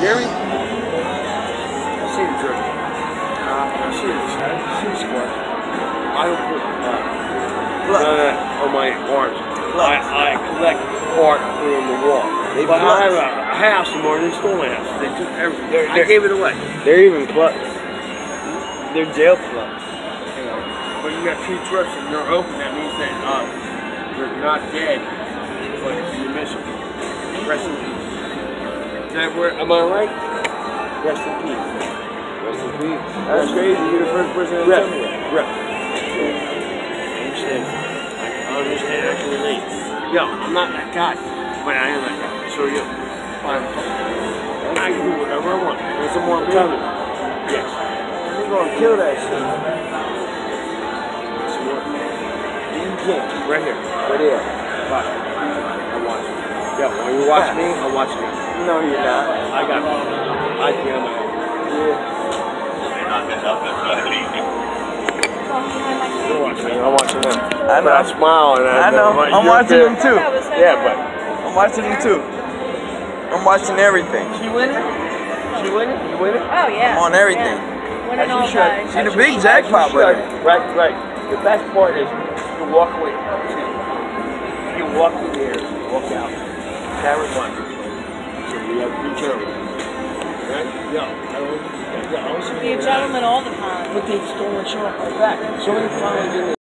Gary? I see the drink. Uh, I see the, I see the square. I don't put uh, none on my arms. I, I collect art on the wall. They but I have a, a house in Martin Stone House. They took everything. They're- I they're- gave it away. They're even plugs. They're jail plugs. But you got two trucks and they're open. That means that uh, you're not dead, but you're missing. Rest in peace. That where? Am I right? Rest in peace. Rest in peace. That's crazy. You're the first person to tell me that. Rep. I understand. I understand. I can relate. Yo, I'm not that guy, but I am that guy. So you, fine. I can do whatever I want. There's some more coming. Yes. We're gonna kill that shit. Some more. You can't. Right here. Right there. Watch. I'm when you watch me, I'm watching you. No, you're not. I got I can on my own. Yeah. You're watching me. I'm watching them. I But I know. smile and I, I know. but I'm watching there. them too. Yeah, but I'm watching them too. I'm watching everything. she winning? She winning? You winning? Oh yeah. I'm on everything. Yeah. Winning all As you should. time. See the big jackpot as you should. button. Right, right. The best part is you walk away. You walk in there, walk out. Carry one. So we have be careful. Right? Yo, I don't, yo, I don't Be a gentleman all the time. But they stole show up my back. So many in the